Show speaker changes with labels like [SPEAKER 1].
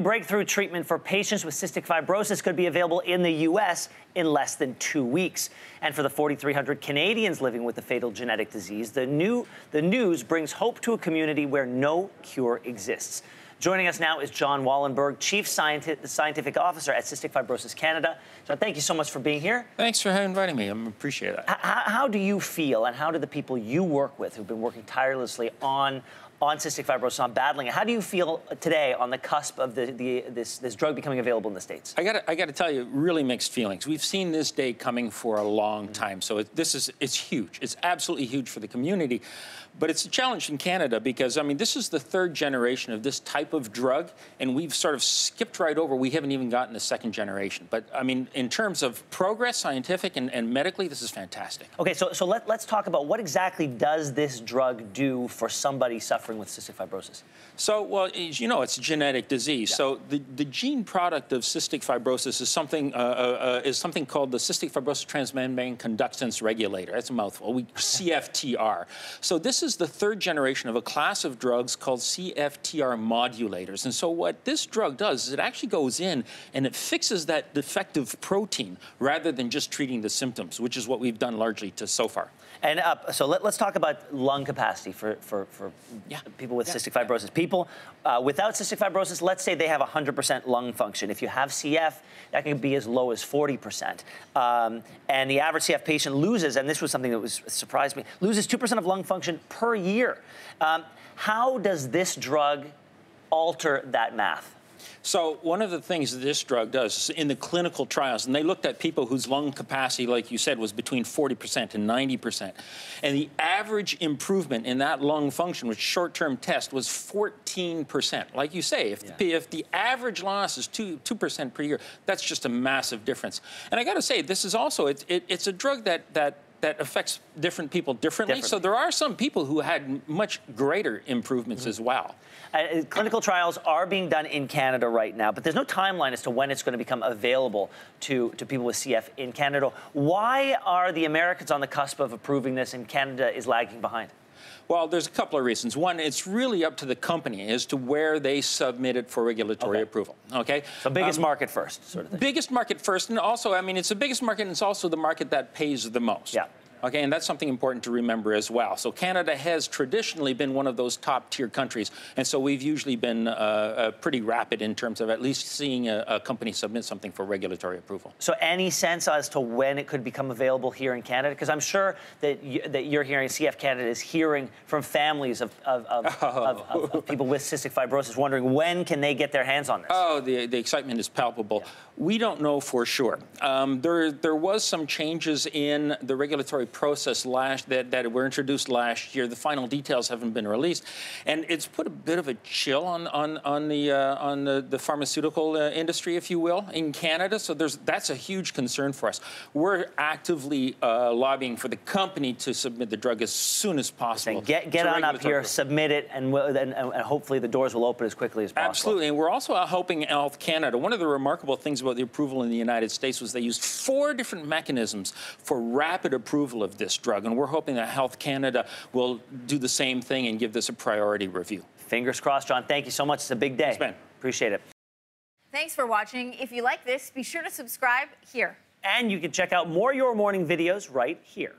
[SPEAKER 1] Breakthrough treatment for patients with cystic fibrosis could be available in the U.S. in less than two weeks. And for the 4,300 Canadians living with the fatal genetic disease, the, new, the news brings hope to a community where no cure exists. Joining us now is John Wallenburg, Chief Scientific Officer at Cystic Fibrosis Canada. John, thank you so much for being here.
[SPEAKER 2] Thanks for inviting me. I appreciate it.
[SPEAKER 1] How, how do you feel, and how do the people you work with who've been working tirelessly on on cystic fibrosis, on battling it. How do you feel today on the cusp of the, the, this, this drug becoming available in the States?
[SPEAKER 2] I got I to tell you, really mixed feelings. We've seen this day coming for a long mm-hmm. time. So it, this is, it's huge. It's absolutely huge for the community. But it's a challenge in Canada because, I mean, this is the third generation of this type of drug, and we've sort of skipped right over. We haven't even gotten the second generation. But, I mean, in terms of progress, scientific and, and medically, this is fantastic.
[SPEAKER 1] Okay, so, so let, let's talk about what exactly does this drug do for somebody suffering suffering with cystic fibrosis?
[SPEAKER 2] So, well, you know, it's a genetic disease. Yeah. So the, the gene product of cystic fibrosis is something uh, uh, uh is something called the cystic fibrosis transmembrane conductance regulator. That's a mouthful. We CFTR. So this is the third generation of a class of drugs called CFTR modulators. And so what this drug does is it actually goes in and it fixes that defective protein rather than just treating the symptoms, which is what we've done largely to so far.
[SPEAKER 1] And uh, so let, us talk about lung capacity for, for, for yeah. People with yeah. cystic fibrosis. People uh, without cystic fibrosis, let's say they have 100% lung function. If you have CF, that can be as low as 40%. Um, and the average CF patient loses, and this was something that was surprised me, loses 2% of lung function per year. Um, how does this drug alter that math?
[SPEAKER 2] So one of the things that this drug does in the clinical trials, and they looked at people whose lung capacity, like you said, was between 40% and 90%. And the average improvement in that lung function, which short-term test, was 14%. Like you say, if, yeah. the, if the average loss is 2, 2% per year, that's just a massive difference. And I got to say, this is also, it, it, it's a drug that, that that affects different people differently. differently. So there are some people who had much greater improvements mm -hmm. as well.
[SPEAKER 1] Uh, clinical trials are being done in Canada right now, but there's no timeline as to when it's going to become available to, to people with CF in Canada. Why are the Americans on the cusp of approving this and Canada is lagging behind?
[SPEAKER 2] Well, there's a couple of reasons. One, it's really up to the company as to where they submit it for regulatory okay. approval. Okay.
[SPEAKER 1] So biggest um, market first, sort of thing.
[SPEAKER 2] Biggest market first, and also, I mean, it's the biggest market, and it's also the market that pays the most.
[SPEAKER 1] Yeah.
[SPEAKER 2] Okay, and that's something important to remember as well. So Canada has traditionally been one of those top tier countries, and so we've usually been uh, uh, pretty rapid in terms of at least seeing a, a, company submit something for regulatory approval.
[SPEAKER 1] So any sense as to when it could become available here in Canada? Because I'm sure that, you, that you're hearing, CF Canada is hearing from families of, of, of, oh. of, of people with cystic fibrosis wondering when can they get their hands on this?
[SPEAKER 2] Oh, the, the excitement is palpable. Yeah. We don't know for sure. Um, there, there was some changes in the regulatory process last that, that were introduced last year. The final details haven't been released, and it's put a bit of a chill on on on the uh, on the, the pharmaceutical uh, industry, if you will, in Canada. So there's that's a huge concern for us. We're actively uh, lobbying for the company to submit the drug as soon as possible.
[SPEAKER 1] Get get on up here, submit it, and, we'll, and, and hopefully the doors will open as quickly as possible.
[SPEAKER 2] Absolutely, and we're also helping Health Canada. One of the remarkable things about the approval in the United States was they used four different mechanisms for rapid approval of this drug, and we're hoping that Health Canada will do the same thing and give this a priority review.
[SPEAKER 1] Fingers crossed, John. Thank you so much. It's a big day.
[SPEAKER 2] Thanks, Ben.
[SPEAKER 1] Appreciate it.
[SPEAKER 3] Thanks for watching. If you like this, be sure to subscribe here.
[SPEAKER 1] And you can check out more Your Morning videos right here.